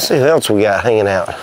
see who else we got hanging out.